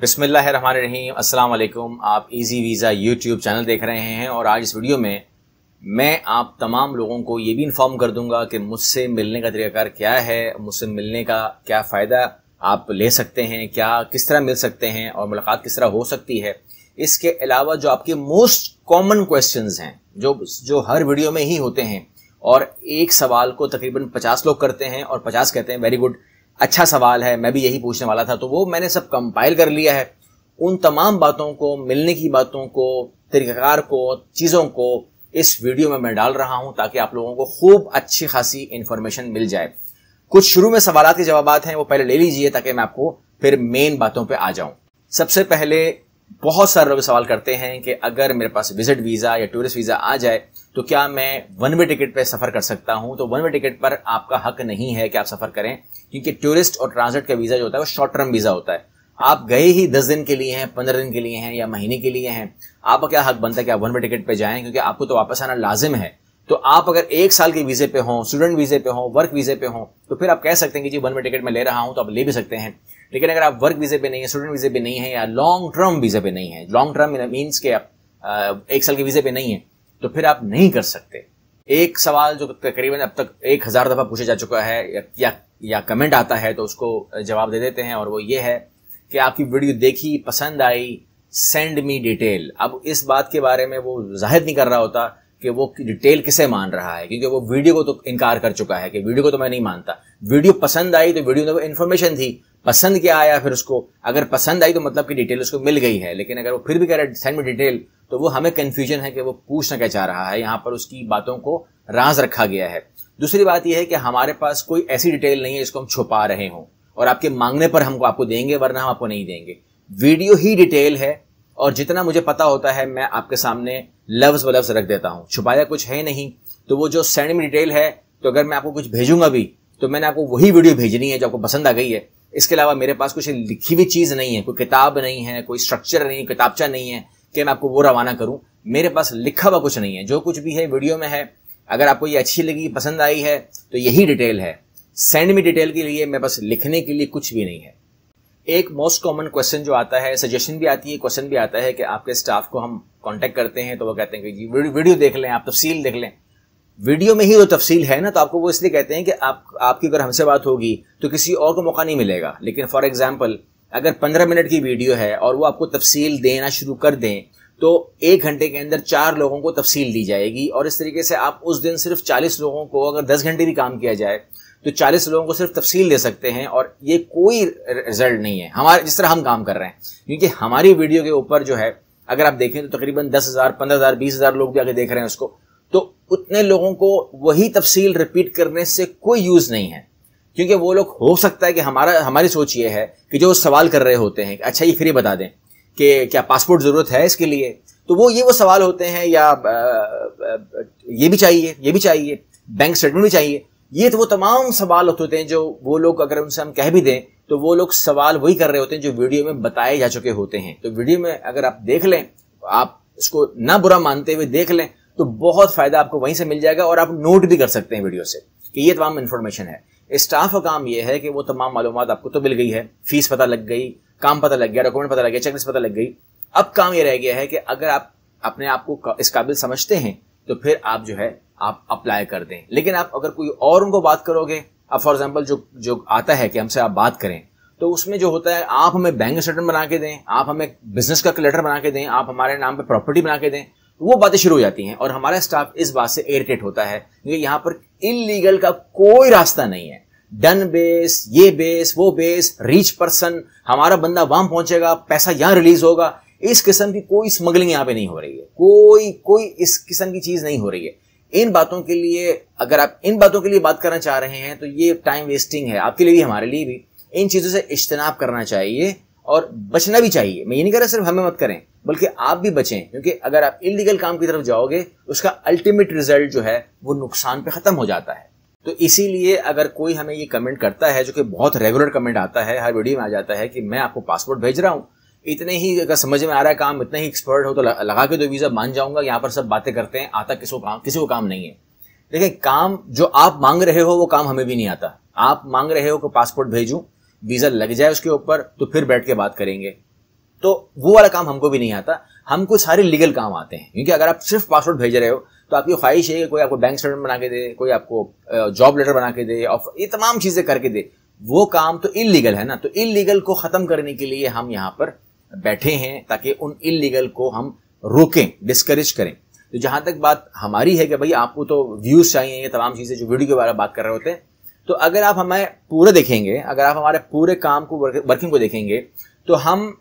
बिस्मिल्लाहिर्रहमानिर्रहीम अस्सलाम वालेकुम आप इजी वीज़ा यूट्यूब चैनल देख रहे हैं और आज इस वीडियो में मैं आप तमाम लोगों को ये भी इन्फॉर्म कर दूँगा कि मुझसे मिलने का तरीकाकार क्या है, मुझसे मिलने का क्या फ़ायदा आप ले सकते हैं, क्या, किस तरह मिल सकते हैं और मुलाकात किस तरह हो सकती है। इसके अलावा जो आपके मोस्ट कॉमन क्वेश्चन हैं, जो जो हर वीडियो में ही होते हैं और एक सवाल को तकरीबन पचास लोग करते हैं और पचास कहते हैं वेरी गुड अच्छा सवाल है, मैं भी यही पूछने वाला था तो वो मैंने सब कंपाइल कर लिया है। उन तमाम बातों को, मिलने की बातों को, तरीक़ाकार को, चीज़ों को इस वीडियो में मैं डाल रहा हूँ ताकि आप लोगों को खूब अच्छी खासी इंफॉर्मेशन मिल जाए। कुछ शुरू में सवाल के जवाब हैं, वो पहले ले लीजिए ताकि मैं आपको फिर मेन बातों पर आ जाऊँ। सबसे पहले बहुत सारे लोग सवाल करते हैं कि अगर मेरे पास विज़िट वीज़ा या टूरिस्ट वीज़ा आ जाए तो क्या मैं वन वे टिकट पर सफ़र कर सकता हूँ? तो वन वे टिकट पर आपका हक नहीं है कि आप सफ़र करें, क्योंकि टूरिस्ट और ट्रांजिट का वीज़ा जो होता है वो शॉर्ट टर्म वीज़ा होता है। आप गए ही दस दिन के लिए हैं, पंद्रह दिन के लिए हैं या महीने के लिए हैं, आपका क्या हक बनता है कि आप वन वे टिकट पर जाएँ? क्योंकि आपको तो वापस आना लाजिम है। तो आप अगर एक साल के वीजे पे हो स्टूडेंट वीजे पे हो वर्क वीजे पे हो तो फिर आप कह सकते हैं कि जी वन वे टिकट में ले रहा हूँ तो आप ले भी सकते हैं। लेकिन अगर आप वर्क वीजे पे नहीं है स्टूडेंट वीजे पे नहीं है या लॉन्ग टर्म वीजे पे नहीं है लॉन्ग टर्म मीन्स के आप एक साल के वीजे पे नहीं है तो फिर आप नहीं कर सकते। एक सवाल जो तकरीबन अब तक एक हज़ार दफ़ा पूछा जा चुका है, या या कमेंट आता है तो उसको जवाब दे देते हैं, और वो ये है कि आपकी वीडियो देखी, पसंद आई सेंड मी डिटेल अब इस बात के बारे में वो ज़ाहिर नहीं कर रहा होता कि वो डिटेल किसे मान रहा है, क्योंकि वो वीडियो को तो इनकार कर चुका है कि वीडियो को तो मैं नहीं मानता। वीडियो पसंद आई तो वीडियो में वो इन्फॉर्मेशन थी पसंद क्या आया फिर उसको? अगर पसंद आई तो मतलब कि डिटेल उसको मिल गई है, लेकिन अगर वो फिर भी कह रहा है सेंड मी डिटेल तो वो हमें कन्फ्यूज़न है कि वो पूछना क्या चाह रहा है। यहाँ पर उसकी बातों को राज रखा गया है। दूसरी बात यह है कि हमारे पास कोई ऐसी डिटेल नहीं है जिसको हम छुपा रहे हों, और आपके मांगने पर हमको आपको देंगे, वरना हम आपको नहीं देंगे। वीडियो ही डिटेल है, और जितना मुझे पता होता है, मैं आपके सामने लफ्ज व लफ्ज रख देता हूँ। छुपाया कुछ है नहीं तो वो जो सेंड में डिटेल है तो अगर मैं आपको कुछ भेजूँगा भी तो मैंने आपको वही वीडियो भेजनी है जो आपको पसंद आ गई है। इसके अलावा मेरे पास कुछ लिखी हुई चीज़ नहीं है, कोई किताब नहीं है, कोई स्ट्रक्चर नहीं है, किताबचा नहीं है कि मैं आपको वो रवाना करूँ। मेरे पास लिखा हुआ कुछ नहीं है। जो कुछ भी है वीडियो में है, अगर आपको ये अच्छी लगी, पसंद आई है तो यही डिटेल है। सेंड मी डिटेल के लिए मेरे पास लिखने के लिए कुछ भी नहीं है। एक मोस्ट कॉमन क्वेश्चन जो आता है सजेशन भी आती है क्वेश्चन भी आता है कि आपके स्टाफ को हम कांटेक्ट करते हैं तो वो कहते हैं कि जी वीडियो देख लें, आप तफसील देख लें। वीडियो में ही जो तफसील है ना तो आपको वो इसलिए कहते हैं कि आप, आपकी अगर हमसे बात होगी तो किसी और को मौका नहीं मिलेगा। लेकिन फॉर एग्ज़ाम्पल अगर पंद्रह मिनट की वीडियो है और वो आपको तफसील देना शुरू कर दें तो एक घंटे के अंदर चार लोगों को तफसील दी जाएगी। और इस तरीके से आप उस दिन सिर्फ़ चालीस लोगों को, अगर दस घंटे भी काम किया जाए तो चालीस लोगों को सिर्फ़ तफसील दे सकते हैं और ये कोई रिज़ल्ट नहीं है। हमारे, जिस तरह हम काम कर रहे हैं, क्योंकि हमारी वीडियो के ऊपर जो है, अगर आप देखें तो तकरीबन दस हज़ार, पंद्रह हज़ार, बीस हज़ार लोग भी आगे देख रहे हैं उसको। तो उतने लोगों को वही तफसील रिपीट करने से कोई यूज़ नहीं है। क्योंकि वो लोग हो सकता है कि हमारा, हमारी सोच ये है कि जो सवाल कर रहे होते हैं अच्छा ये फिर ही बता दें कि क्या पासपोर्ट ज़रूरत है इसके लिए? तो वो ये वो सवाल होते हैं या ये भी चाहिए, ये भी चाहिए बैंक स्टेटमेंट भी चाहिए। ये तो वो तमाम सवाल होते हैं जो वो लोग अगर उनसे हम कह भी दें तो वो लोग सवाल वही कर रहे होते हैं जो वीडियो में बताए जा चुके होते हैं। तो वीडियो में अगर आप देख लें, आप इसको ना बुरा मानते हुए देख लें तो बहुत फ़ायदा आपको वहीं से मिल जाएगा और आप नोट भी कर सकते हैं वीडियो से कि ये तमाम इन्फॉर्मेशन है। स्टाफ का काम यह है कि वो तमाम मालूम आपको तो मिल गई है। फ़ीस पता लग गई, काम पता लग गया डॉक्यूमेंट पता लग गया चेकलिस्ट पता लग गई। अब काम ये रह गया है कि अगर आप अपने आप को इस काबिल समझते हैं तो फिर आप जो है, आप अप्लाई कर दें। लेकिन आप अगर कोई और उनको बात करोगे, अब फॉर एग्ज़ाम्पल जो जो आता है कि हमसे आप बात करें तो उसमें जो होता है, आप हमें बैंक स्टेटमेंट बना के दें, आप हमें बिज़नेस का लेटर बना के दें, आप हमारे नाम पे प्रॉपर्टी बना के दें वो बातें शुरू हो जाती हैं और हमारा स्टाफ इस बात से इरिटेट होता है क्योंकि यहाँ पर इलीगल का कोई रास्ता नहीं है। डन बेस ये बेस वो बेस रीच पर्सन हमारा बंदा वहाँ पहुंचेगा, पैसा यहाँ रिलीज़ होगा। इस किस्म की कोई स्मगलिंग यहाँ पे नहीं हो रही है। कोई कोई इस किस्म की चीज़ नहीं हो रही है। इन बातों के लिए, अगर आप इन बातों के लिए बात करना चाह रहे हैं तो ये टाइम वेस्टिंग है आपके लिए भी, हमारे लिए भी। इन चीज़ों से इज्तनाब करना चाहिए और बचना भी चाहिए। मैं ये नहीं कह रहा सिर्फ़ हमें मत करें। बल्कि आप भी बचें, क्योंकि अगर आप इलीगल काम की तरफ़ जाओगे, उसका अल्टीमेट रिज़ल्ट जो है, वो नुकसान पे खत्म हो जाता है। तो इसीलिए अगर कोई हमें ये कमेंट करता है, जो कि बहुत रेगुलर कमेंट आता है, हर वीडियो में आ जाता है कि मैं आपको पासपोर्ट भेज रहा हूँ, इतने ही अगर समझ में आ रहा है काम, इतना ही एक्सपर्ट हो तो लगा के दो वीज़ा मान जाऊँगा, यहाँ पर सब बातें करते हैं, आता किसी को काम, किसी को काम नहीं है। देखिए, काम जो आप मांग रहे हो, वो काम हमें भी नहीं आता। आप मांग रहे हो कि पासपोर्ट भेजूं वीज़ा लग जाए उसके ऊपर तो फिर बैठ के बात करेंगे। तो वो वाला काम हमको भी नहीं आता। हमको सारे लीगल काम आते हैं। क्योंकि अगर आप सिर्फ़ पासवर्ड भेज रहे हो तो आपकी ख्वाहिश है कि कोई आपको बैंक स्टेटमेंट बना के दे, कोई आपको जॉब लेटर बना के दे, और ये तमाम चीज़ें करके दे। वो काम तो इलीगल है ना? तो इलीगल को ख़त्म करने के लिए हम यहाँ पर बैठे हैं ताकि उन इलीगल को हम रोकें डिस्करेज करें। तो जहाँ तक बात हमारी है कि भाई आपको तो व्यूज़ चाहिए, ये तमाम चीज़ें जो वीडियो के बारे में बात कर रहे होते हैं। तो अगर आप हमें पूरे देखेंगे, अगर आप हमारे पूरे काम को वर्किंग को देखेंगे तो हम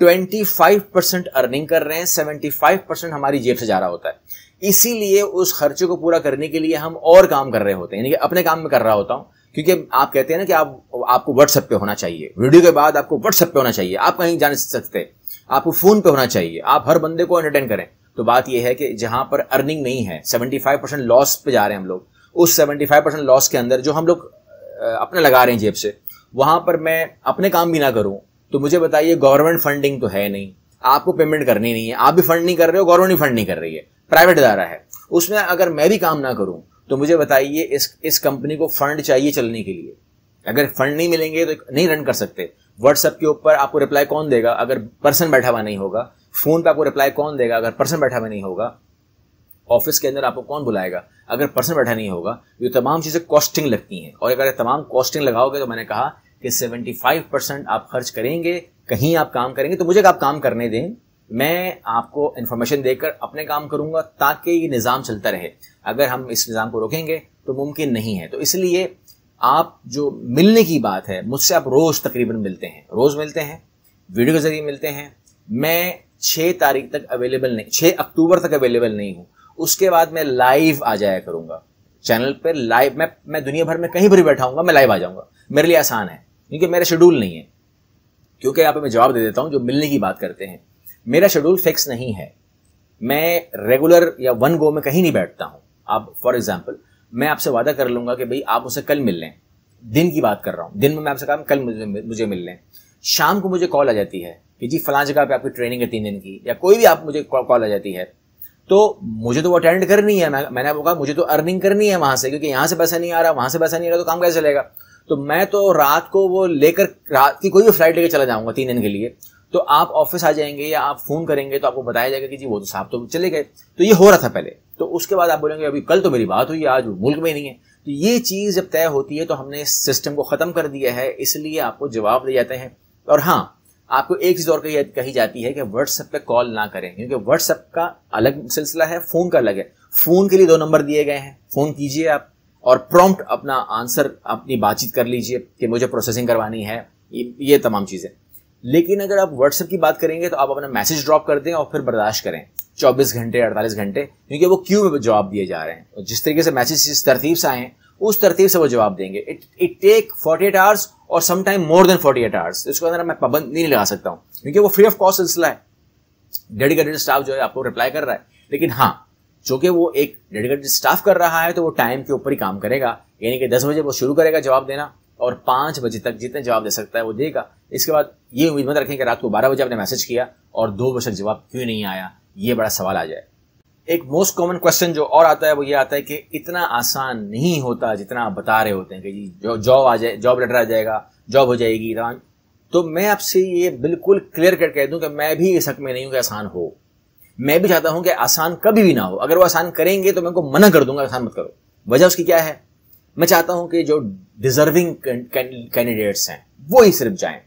25 परसेंट अर्निंग कर रहे हैं 75 परसेंट हमारी जेब से जा रहा होता है। इसीलिए उस खर्चे को पूरा करने के लिए हम और काम कर रहे होते हैं। यानी कि अपने काम में कर रहा होता हूँ, क्योंकि आप कहते हैं ना कि आप, आपको व्हाट्सएप पे होना चाहिए। वीडियो के बाद आपको व्हाट्सएप पे होना चाहिए। आप कहीं जा सकते। आपको फ़ोन पे होना चाहिए। आप हर बंदे को एंटरटेन करें। तो बात यह है कि जहाँ पर अर्निंग नहीं है 75 परसेंट लॉस पे जा रहे हैं हम लोग, उस 75 परसेंट लॉस के अंदर जो हम लोग अपने लगा रहे हैं जेब से, वहाँ पर मैं अपने काम भी ना करूँ तो मुझे बताइए गवर्नमेंट फंडिंग तो है नहीं। आपको पेमेंट करनी नहीं है। आप भी फंड नहीं कर रहे हो गवर्नमेंट भी फंड नहीं कर रही है। प्राइवेट इदारा है। उसमें अगर मैं भी काम ना करूँ तो मुझे बताइए इस इस कंपनी को फंड चाहिए चलने के लिए। अगर फंड नहीं मिलेंगे तो नहीं रन कर सकते। व्हाट्सएप के ऊपर आपको रिप्लाई कौन देगा? अगर पर्सन बैठा हुआ नहीं होगा। फ़ोन पे आपको रिप्लाई कौन देगा? अगर पर्सन बैठा हुआ नहीं होगा ऑफ़िस के अंदर आपको कौन बुलाएगा? अगर पर्सन बैठा नहीं होगा, ये तमाम चीज़ें कॉस्टिंग लगती हैं। और अगर तमाम कॉस्टिंग लगाओगे तो मैंने कहा कि 75 परसेंट आप खर्च करेंगे, कहीं आप काम करेंगे तो मुझे आप काम करने दें। मैं आपको इन्फॉर्मेशन देकर अपने काम करूँगा ताकि ये निज़ाम चलता रहे। अगर हम इस निज़ाम को रोकेंगे तो मुमकिन नहीं है। तो इसलिए आप जो मिलने की बात है, मुझसे आप रोज़ तकरीबन मिलते हैं। रोज़ मिलते हैं, वीडियो के ज़रिए मिलते हैं। मैं छः तारीख तक अवेलेबल नहीं छः अक्टूबर तक अवेलेबल नहीं हूँ। उसके बाद मैं लाइव आ जाया करूँगा। चैनल पर लाइव मैं मैं दुनिया भर में कहीं पर भी बैठा हूँ मैं लाइव आ जाऊँगा। मेरे लिए आसान है। क्योंकि मेरा शेड्यूल नहीं है। क्योंकि यहाँ पे मैं जवाब दे देता हूँ जो मिलने की बात करते हैं। मेरा शेड्यूल फिक्स नहीं है। मैं रेगुलर या वन गो में कहीं नहीं बैठता हूँ। आप फॉर एग्ज़ाम्पल मैं आपसे वादा कर लूँगा कि भाई आप मुझसे कल मिल लें। दिन की बात कर रहा हूँ। दिन में मैं आपसे कहा कल मुझे मुझे मिल लें। शाम को मुझे कॉल आ जाती है कि जी फलां जगह पे आपकी ट्रेनिंग है तीन दिन की या कोई भी आप मुझे कॉल आ जाती है। तो मुझे तो वो अटेंड करनी है। मैं, मैंने कहा मुझे तो अर्निंग करनी है वहाँ से क्योंकि यहाँ से पैसा नहीं आ रहा वहाँ से पैसा नहीं आ रहा तो काम कैसे चलेगा? तो मैं तो रात को वो लेकर रात की कोई भी फ़्लाइट लेकर चला जाऊँगा तीन दिन के लिए। तो आप ऑफ़िस आ जाएँगे या आप फ़ोन करेंगे तो आपको बताया जाएगा कि जी वो तो साहब तो चले गए। तो ये हो रहा था पहले। तो उसके बाद आप बोलेंगे अभी कल तो मेरी बात हुई आज मुल्क में नहीं है। तो ये चीज़ जब तय होती है तो हमने इस सिस्टम को ख़त्म कर दिया है इसलिए आपको जवाब दे जाते हैं। और हाँ आपको एक चीज़ और कही, जाती है कि व्हाट्सएप पे कॉल ना करें क्योंकि व्हाट्सएप का अलग सिलसिला है फ़ोन का अलग है। फ़ोन के लिए दो नंबर दिए गए हैं। फ़ोन कीजिए आप। और प्रॉम्प्ट अपना आंसर अपनी बातचीत कर लीजिए कि मुझे प्रोसेसिंग करवानी है ये, तमाम चीज़ें। लेकिन अगर आप व्हाट्सएप की बात करेंगे तो आप अपना मैसेज ड्रॉप कर दें और फिर बर्दाश्त करें। 24 घंटे 48 घंटे क्योंकि वो क्यू में जवाब दिए जा रहे हैं। और जिस तरीके से मैसेज जिस तरतीब से आए हैं उस तरतीब से वो जवाब देंगे। इट इट टेक 48 आवर्स और समटाइम मोर देन 48 आवर्स इसको अंदर मैं पाबंद नहीं लगा सकता हूँ क्योंकि वो फ्री ऑफ़ कॉस्ट सिलसिला है। डेडिकेटेड स्टाफ जो है आपको रिप्लाई कर रहा है। लेकिन हाँ जो कि वो एक डेडिकेटेड स्टाफ कर रहा है तो वो टाइम के ऊपर ही काम करेगा। यानी कि दस बजे वो शुरू करेगा जवाब देना और पाँच बजे तक जितने जवाब दे सकता है वो देगा। इसके बाद ये उम्मीद मत रखें कि रात को बारह बजे आपने मैसेज किया और दो बजे तक जवाब क्यों नहीं आया, ये बड़ा सवाल आ जाए। एक मोस्ट कॉमन क्वेश्चन जो और आता है, वो ये आता है कि इतना आसान नहीं होता जितना आप बता रहे होते हैं कि जी जॉब आ जाए जॉब लेटर आ जाएगा जॉब हो जाएगी तो मैं आपसे ये बिल्कुल क्लियर कर कह दूँ कि मैं भी इस हक में नहीं हूँ कि आसान हो। मैं भी चाहता हूँ कि आसान कभी भी ना हो। अगर वो आसान करेंगे तो मैं उनको मना कर दूँगा, आसान मत करो। वजह उसकी क्या है? मैं चाहता हूँ कि जो डिजर्विंग कैंडिडेट्स हैं, वो ही सिर्फ़ जाएँ।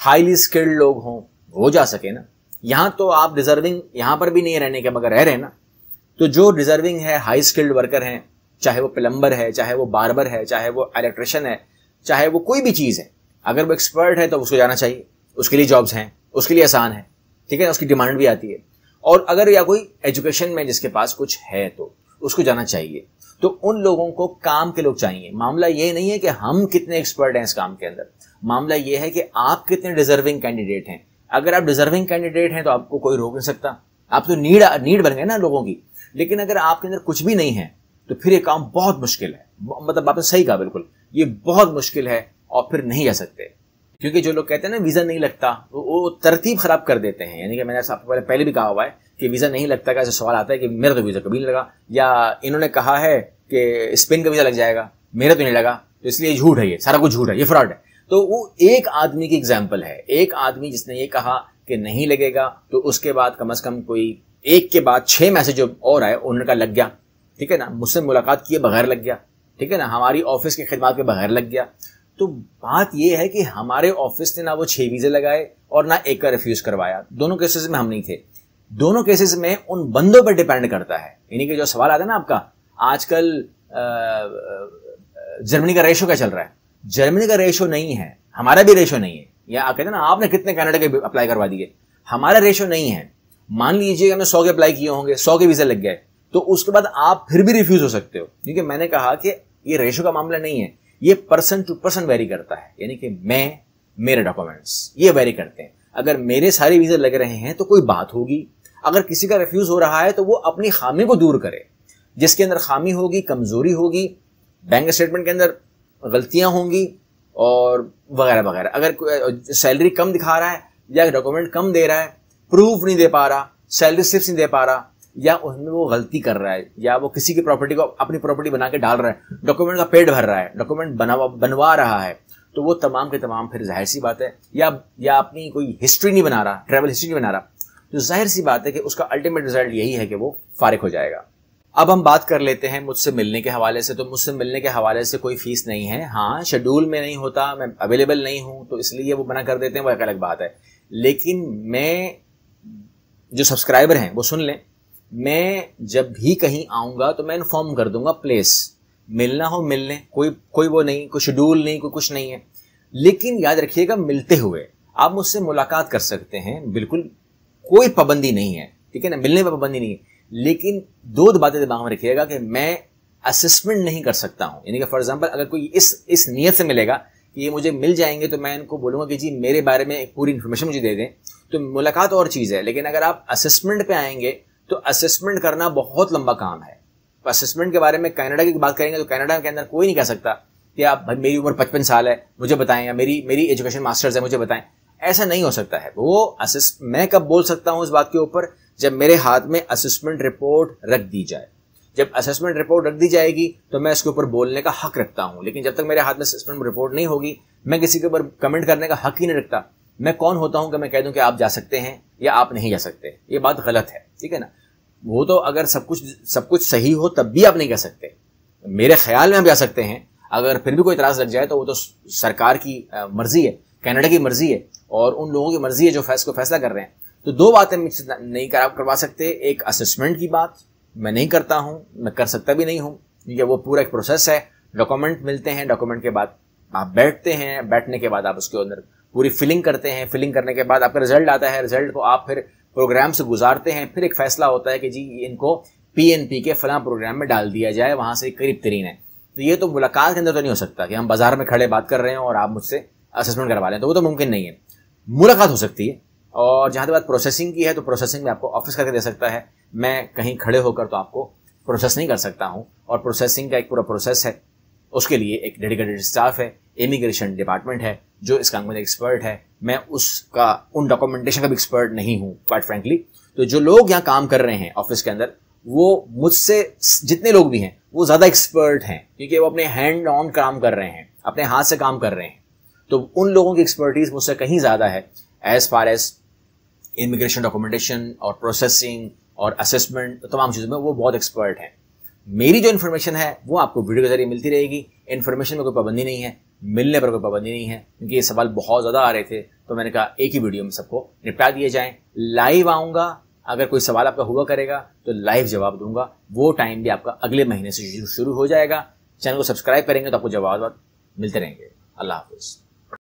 हाईली स्किल्ड लोग हों, वो जा सके ना। यहाँ तो आप डिजर्विंग यहाँ पर भी नहीं रहने के मगर रह रहे ना। तो जो डिजर्विंग है हाई स्किल्ड वर्कर हैं, चाहे वो प्लम्बर है, चाहे वो बार्बर है, चाहे वो इलेक्ट्रिशियन है, चाहे वो कोई भी चीज़ है, अगर वो एक्सपर्ट है तो उसको जाना चाहिए। उसके लिए जॉब्स हैं, उसके लिए आसान है, ठीक है? उसकी डिमांड भी आती है। और अगर या कोई एजुकेशन में जिसके पास कुछ है तो उसको जाना चाहिए। तो उन लोगों को काम के लोग चाहिए। मामला ये नहीं है कि हम कितने एक्सपर्ट हैं इस काम के अंदर। मामला ये है कि आप कितने डिजर्विंग कैंडिडेट हैं। अगर आप डिजर्विंग कैंडिडेट हैं तो आपको कोई रोक नहीं सकता। आप तो नीड नीड बन गए ना लोगों की। लेकिन अगर आपके अंदर कुछ भी नहीं है तो फिर ये काम बहुत मुश्किल है। मतलब आपने सही कहा, बिल्कुल। ये बहुत मुश्किल है और फिर नहीं जा सकते। क्योंकि जो लोग कहते हैं ना वीज़ा नहीं लगता, वो वो तरतीब खराब कर देते हैं। यानी कि मैंने आपको पहले पहले भी कहा हुआ है कि वीज़ा नहीं लगता का ऐसा सवाल आता है कि मेरा तो वीज़ा कभी नहीं लगा। या इन्होंने कहा है कि स्पेन का वीज़ा लग जाएगा, मेरा तो नहीं लगा तो इसलिए झूठ है ये, सारा कुछ झूठ है, ये फ्रॉड है। तो वो एक आदमी की एग्ज़ाम्पल है। एक आदमी जिसने ये कहा कि नहीं लगेगा तो उसके बाद कम अज कम कोई एक के बाद छह मैसेज और आए उनका लग गया। ठीक है ना? मुझसे मुलाकात किए बगैर लग गया। ठीक है ना? हमारी ऑफ़िस की खिदमत के बगैर लग गया। तो बात यह है कि हमारे ऑफ़िस ने ना वो छह वीजे लगाए और ना एक का रिफ्यूज करवाया। दोनों केसेस में हम नहीं थे। दोनों केसेस में उन बंदों पर डिपेंड करता है। यानी कि जो सवाल आता है ना आपका, आजकल जर्मनी का रेशो क्या चल रहा है? जर्मनी का रेशो नहीं है। हमारा भी रेशो नहीं है। या कहते हैं ना, आपने कितने कनाडा के अप्लाई करवा दिए। हमारा रेशो नहीं है। मान लीजिए हमने सौ के अप्लाई किए होंगे, सौ के वीज़ा लग गए। तो उसके बाद आप फिर भी रिफ्यूज हो सकते हो। क्योंकि मैंने कहा कि ये रेशो का मामला नहीं है। ये पर्सन टू पर्सन वेरी करता है। यानी कि मैं, मेरे डॉक्यूमेंट्स ये वेरी करते हैं। अगर मेरे सारे वीजे लग रहे हैं तो कोई बात होगी। अगर किसी का रिफ्यूज हो रहा है तो वो अपनी खामी को दूर करे। जिसके अंदर खामी होगी, कमज़ोरी होगी बैंक स्टेटमेंट के अंदर गलतियाँ होंगी, और वगैरह वगैरह। अगर सैलरी कम दिखा रहा है, या डॉक्यूमेंट कम दे रहा है प्रूफ नहीं दे पा रहा सैलरी स्लिप्स नहीं दे पा रहा या उसमें वो गलती कर रहा है, या वो किसी की प्रॉपर्टी को अपनी प्रॉपर्टी बना के डाल रहा है डॉक्यूमेंट का पेड भर रहा है डॉक्यूमेंट बनवा बनवा रहा है तो वो तमाम के तमाम फिर ज़ाहिर सी बात है, या या अपनी कोई हिस्ट्री नहीं बना रहा ट्रेवल हिस्ट्री नहीं बना रहा तो ज़ाहिर सी बात है कि उसका अल्टीमेट रिज़ल्ट यही है कि वो फारिग हो जाएगा। अब हम बात कर लेते हैं मुझसे मिलने के हवाले से तो मुझसे मिलने के हवाले से कोई फ़ीस नहीं है। हाँ शेड्यूल में नहीं होता, मैं अवेलेबल नहीं हूँ तो इसलिए वो मना कर देते हैं, वो एक अलग बात है। लेकिन मैं, जो सब्सक्राइबर हैं, वो सुन लें मैं जब भी कहीं आऊँगा तो मैं इन्फॉर्म कर दूँगा प्लेस मिलना हो, मिलने। कोई कोई वो नहीं, कोई शेड्यूल नहीं, कोई कुछ नहीं है। लेकिन याद रखिएगा, मिलते हुए आप मुझसे मुलाकात कर सकते हैं। बिल्कुल कोई पाबंदी नहीं है, ठीक है ना? मिलने पर पाबंदी नहीं है। लेकिन दो बातें दिमाग में रखिएगा कि मैं असेसमेंट नहीं कर सकता हूँ। यानी कि फॉर एग्ज़ाम्पल अगर कोई इस इस नीयत से मिलेगा कि ये मुझे मिल जाएँगे तो मैं इनको बोलूँगा कि जी, मेरे बारे में एक पूरी इन्फॉर्मेशन मुझे दे दें। तो मुलाकात और चीज़ है। लेकिन अगर आप असेसमेंट पे आएँगे तो असेसमेंट करना बहुत लंबा काम है। तो असेसमेंट के बारे में कनाडा की बात करेंगे तो कनाडा के अंदर कोई नहीं कह सकता कि आप, भाई, मेरी उम्र पचपन साल है, मुझे बताएँ या मेरी मेरी एजुकेशन मास्टर्स है, मुझे बताएँ। ऐसा नहीं हो सकता है। वो असिस मैं कब बोल सकता हूँ इस बात के ऊपर? जब मेरे हाथ में असेसमेंट रिपोर्ट रख दी जाए। जब असेसमेंट रिपोर्ट रख दी जाएगी तो मैं इसके ऊपर बोलने का हक रखता हूँ। लेकिन जब तक मेरे हाथ में असेसमेंट रिपोर्ट नहीं होगी, मैं किसी के ऊपर कमेंट करने का हक ही नहीं रखता। मैं कौन होता हूँ कि मैं कह दूँ कि आप जा सकते हैं या आप नहीं जा सकते? ये बात गलत है, ठीक है ना? वो तो अगर सब कुछ सब कुछ सही हो, तब भी आप नहीं कह सकते। मेरे ख्याल में आप जा सकते हैं। अगर फिर भी कोई इतराज लग जाए तो वो तो सरकार की मर्ज़ी है, कनाडा की मर्ज़ी है, और उन लोगों की मर्ज़ी है जो फैस, को फैसला कर रहे हैं। तो दो बातें नहीं करवा सकते। एक असेसमेंट की बात, मैं नहीं करता हूँ, मैं कर सकता भी नहीं हूँ क्योंकि वो पूरा एक प्रोसेस है। डॉक्यूमेंट मिलते हैं डॉक्यूमेंट के बाद आप बैठते हैं, बैठने के बाद आप उसके अंदर पूरी फिलिंग करते हैं। फिलिंग करने के बाद आपका रिज़ल्ट आता है। रिज़ल्ट को आप फिर प्रोग्राम से गुजारते हैं। फिर एक फैसला होता है कि जी इनको पीएनपी के फला प्रोग्राम में डाल दिया जाए, वहाँ से करीब तरीन है। तो ये तो मुलाकात के अंदर तो नहीं हो सकता कि हम बाज़ार में खड़े बात कर रहे हैं और आप मुझसे असेसमेंट करवा लें तो वो तो मुमकिन नहीं है। मुलाकात हो सकती है और जहाँ तक बात प्रोसेसिंग की है तो प्रोसेसिंग में आपको ऑफ़िस करके दे सकता है। मैं कहीं खड़े होकर तो आपको प्रोसेस नहीं कर सकता हूँ और प्रोसेसिंग का एक पूरा प्रोसेस है। उसके लिए एक डेडिकेटेड स्टाफ है इमिग्रेशन डिपार्टमेंट है। जो इस काम में एक्सपर्ट है, मैं उसका, उन डॉक्यूमेंटेशन का भी एक्सपर्ट नहीं हूँ क्वाइट फ्रेंकली तो जो लोग यहाँ काम कर रहे हैं ऑफ़िस के अंदर, वो मुझसे जितने लोग भी हैं, वो ज़्यादा एक्सपर्ट हैं, क्योंकि वो अपने हैंड ऑन काम कर रहे हैं, अपने हाथ से काम कर रहे हैं. तो उन लोगों की एक्सपर्टीज मुझसे कहीं ज़्यादा है as far as immigration documentation और प्रोसेसिंग और असेसमेंट तमाम चीज़ों में वो बहुत एक्सपर्ट हैं. मेरी जो इन्फॉर्मेशन है, वो आपको वीडियो के ज़रिए मिलती रहेगी. इन्फॉर्मेशन में कोई पाबंदी नहीं है. मिलने पर कोई पाबंदी नहीं है। क्योंकि ये सवाल बहुत ज़्यादा आ रहे थे तो मैंने कहा, एक ही वीडियो में सबको निपटा दिए जाएँ। लाइव आऊँगा, अगर कोई सवाल आपका हुआ करेगा तो लाइव जवाब दूँगा। वो टाइम भी आपका अगले महीने से शुरू हो जाएगा। चैनल को सब्सक्राइब करेंगे तो आपको जवाब मिलते रहेंगे। अल्लाह हाफिज़।